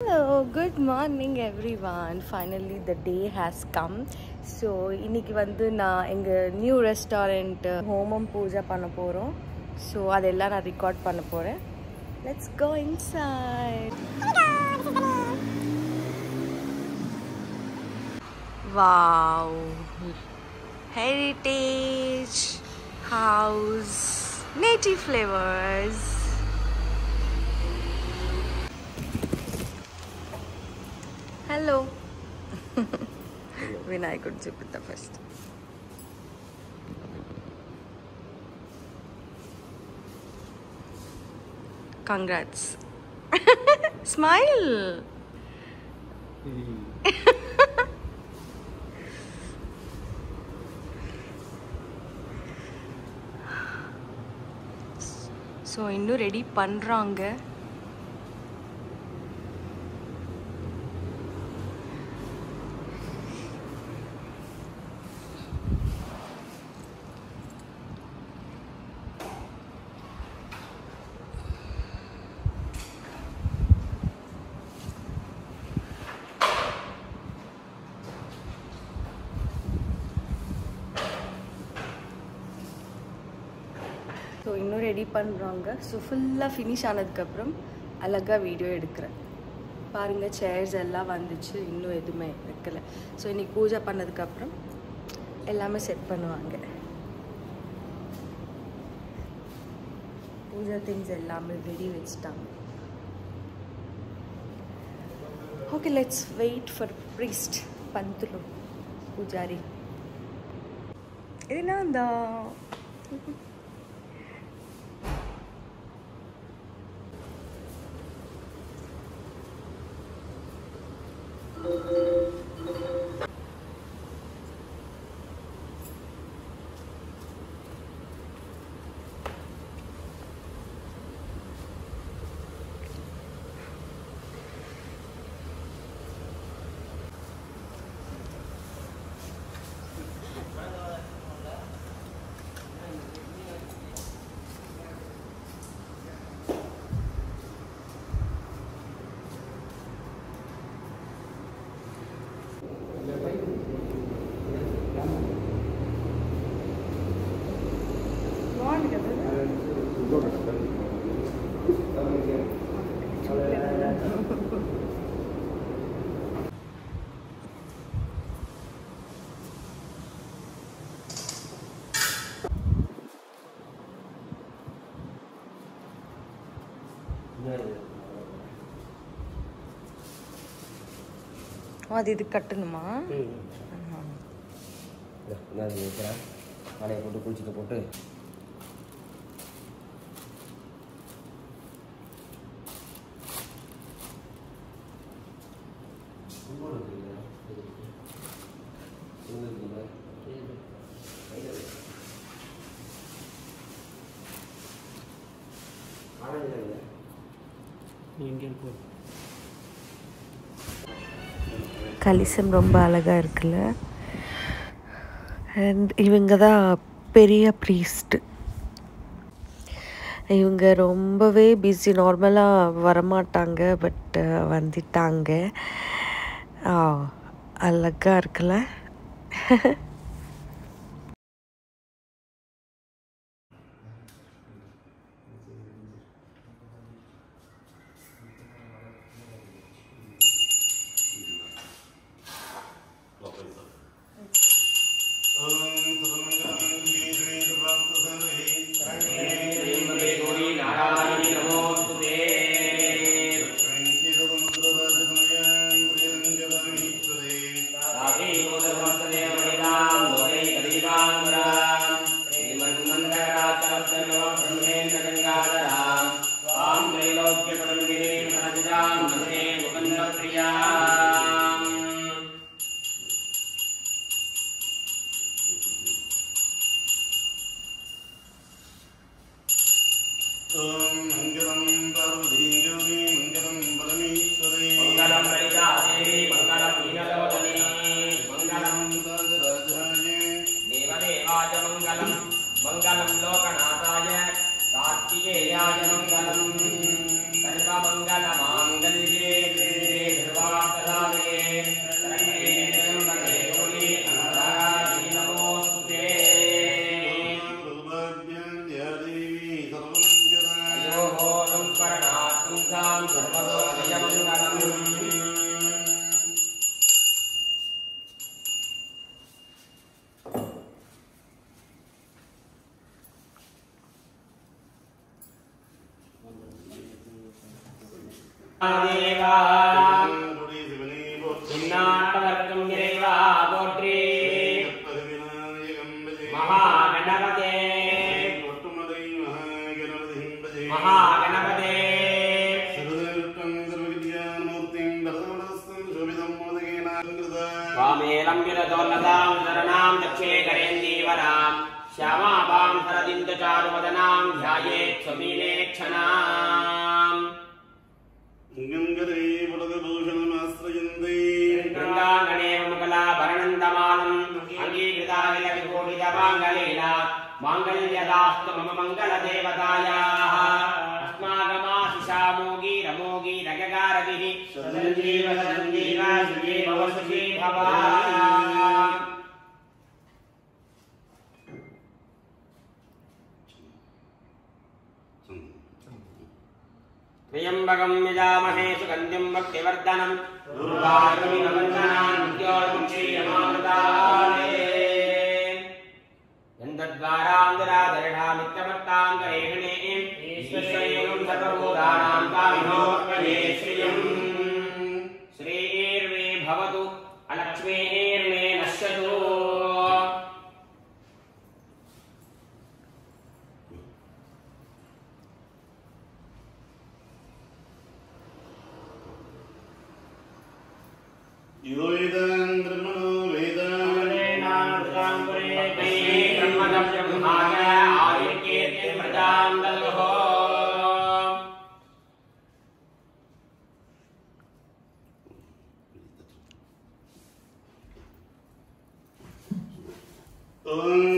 Hello, good morning everyone. Finally the day has come. So இன்னைக்கு வந்து நான் எங்கள் நியூ ரெஸ்டாரண்ட் ஹோமம் பூஜை பண்ண போகிறோம் ஸோ அதெல்லாம் நான் ரெக்கார்ட் பண்ண போகிறேன் let's go inside wow heritage house native flavours hello వినాయకుడు చూపిద్దాం ఫస్ట్ కంగ్రాట్స్ స్మైల్ ஸோ இன்னும் ரெடி பண்ணுறாங்க ஸோ இன்னும் ரெடி பண்ணுறாங்க ஸோ ஃபுல்லாக ஃபினிஷ் ஆனதுக்கப்புறம் அழகாக வீடியோ எடுக்கிறேன். பாருங்கள் சேர்ஸ் எல்லாம் வந்துச்சு. இன்னும் எதுவுமே வைக்கலை. ஸோ இன்னைக்கு பூஜை பண்ணதுக்கப்புறம் எல்லாமே செட் பண்ணுவாங்க. பூஜா திங்ஸ் எல்லாமே ரெடி வச்சுட்டாங்க. Okay let's wait for priest பந்துலும் பூஜாரி இதுனா அந்த அது இது கட்டணுமா? நான் வைக்கிறேன் மலையை போட்டு குளிச்சுட்டு போட்டு. கலிசம் ரொம்ப அழகாக இருக்குல்ல. அண்ட் இவங்க தான் பெரிய ப்ரீஸ்ட்டு இவங்க ரொம்பவே பிஸி நார்மலாக வரமாட்டாங்க பட் வந்துட்டாங்க. ஆ, அழகா இருக்குல்ல. சர்வவித்யாமூர்த்திம் பரதமனஸ்தம் சோபிதம் மோதகேனாங்கிருதா வாமேலம் விரதோன்னதாம் சரணாம் தக்ஷே கரேந்தீவராம் श्यामाभां सरदिन्दचारुवदनां ध्यायेत् स्वमीनेक्षणाम् माङ्गल्यदास्तु मम मङ्गलदेवतायाः। अस्माकमाशिषामोगीरमोगीरगगारभिः सदञ्जीव सदञ्जीव सुजीव सुखी भव। यजामहे सुगन्धिं भक्तिवर्धनं। दुर्वारुकमिनवन्दनान् ईश्वरेण सर्वोदानां कामिनो Hum.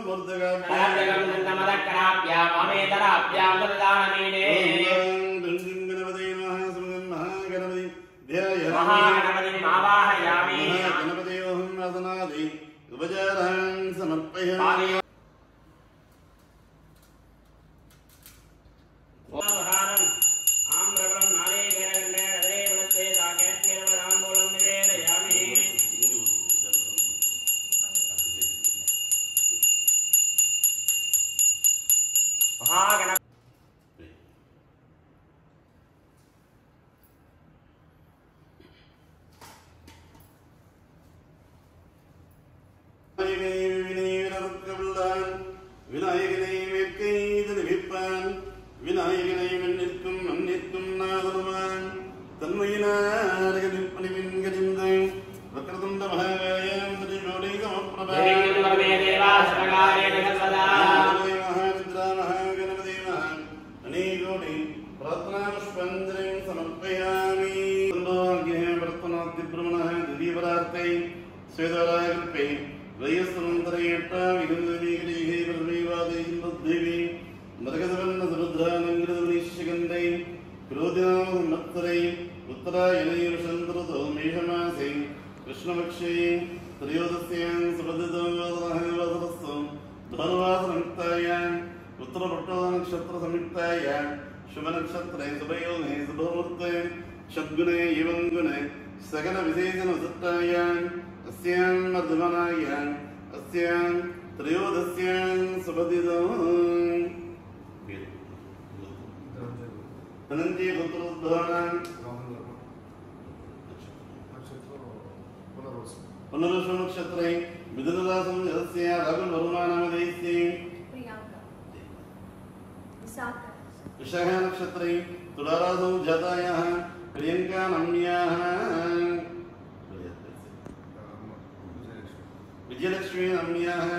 समर्दगम् समर्दगम् नन्दमदकराभ्याम् अमेतराभ्याम् ददानमीने गणपते गणपतेऽहं आसनादि उपचारं समर्पयामि మహాగణ त्रयोदशी उत्तरायणीर्षन्तृतो मेषमासे कृष्णपक्षे त्रयोदश्यां सुभद्रवसरस्तु धनुवासनयुक्तायां उत्तरपट्टनक्षत्रसंयुक्ताय शुभनक्षत्रे शुभयोने शुभमुहूर्ते षद्गुणे एवं गुणे सकलविशेषनसत्तायां अस्यां मध्यमनायाम् अस्यां त्रयोदश्यां सुभदिदम् अनंती गोत्र प्रधान पुनर्वस नक्षत्र मिथुनदासम सदस्य रघुल वरुणा नाम दैस्य विशाखा नक्षत्र तुलारासम जातायाः प्रियंका नम्याः विजयलक्ष्मी नम्याः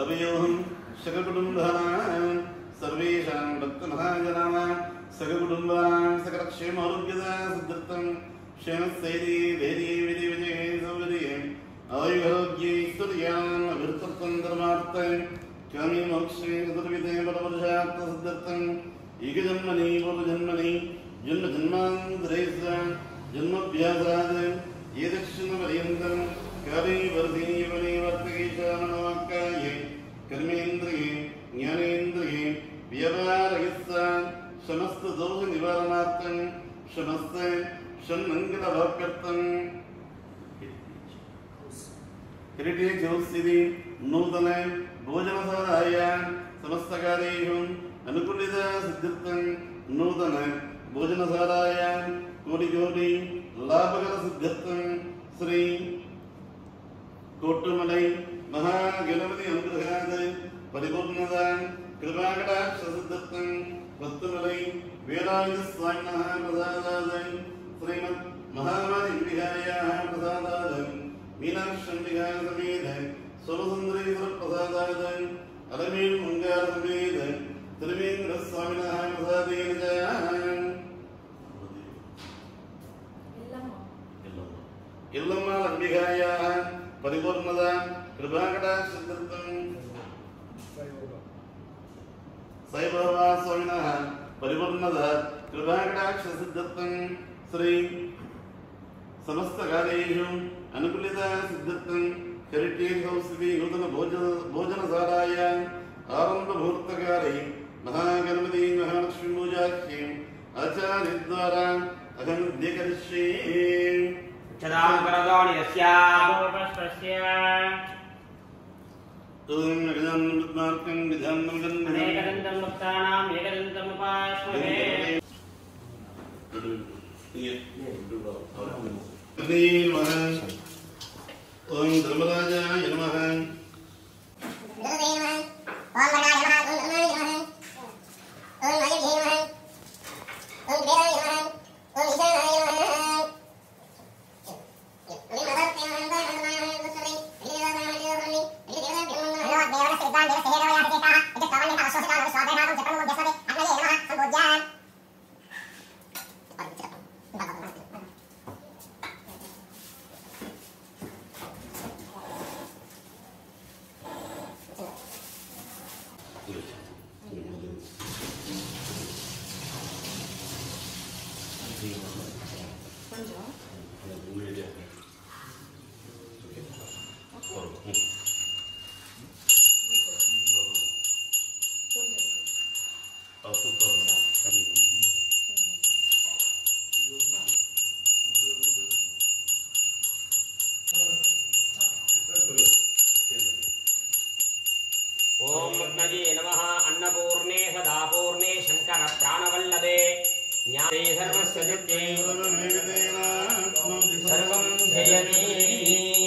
अवयोहं शककुटुम्बाः സർവേഷാം ഭക്തമഹാജനാനാം സകകുടുംബാനാം സകലക്ഷേമാരോഗ്യതാ സിദ്ധർത്ഥം ക്ഷേമസ്ഥൈര്യേ കർമ്മേന്ദ്രിയേ ജ്ഞാനേന്ദ്ര व्यवहारयस्स समस्त दोष निवारणार्थं समस्त षण्मङ्गल वाक्यर्थं हेरिटेज् हौस् इति नूतन भोजनसाराय समस्तकार्येषु अनुकूलितसिद्ध्यर्थं नूतन भोजनसाराय कोटिकोटि लाभकरसिद्ध्यर्थं श्री कोट्टुम ഇല്ലമ്മ അംബികായാ പരിപൂർണത കൃപാകടാശിന്ദ്രത്വം സൈഭവാസോയിന പരിപൂർണത കൃപാകടാക്ഷസിദ്ധത്വം ശ്രീ സമസ്തകാലേഷു അനുകൂലിത സിദ്ധത്വം ഹെറിറ്റേജ് ഹൗസ് നൂതന ഭോജന ഭോജനസാരായ ആരംഭമുഹൂർത്തകാരി മഹാഗണപതി മഹാലക്ഷ്മി പൂജാഖ്യം ആചാര്യദ്വാരാ അഹം ദ്യകരിഷ്യേ चदां करदोणि यस्यापूर्वस्वस्य ॐ गजाननं पद्मार्कं गजाननं गन्धर्वं अनेकदन्तं भक्तानाम् एकदन्तमुपास्महे ओम धर्मराजाय नमः ॐ रत्नजे नमः अन्नपूर्णे सदापूर्णे शङ्करप्राणवल्लभे। ज्ञाते सर्वस्य सर्वं जयति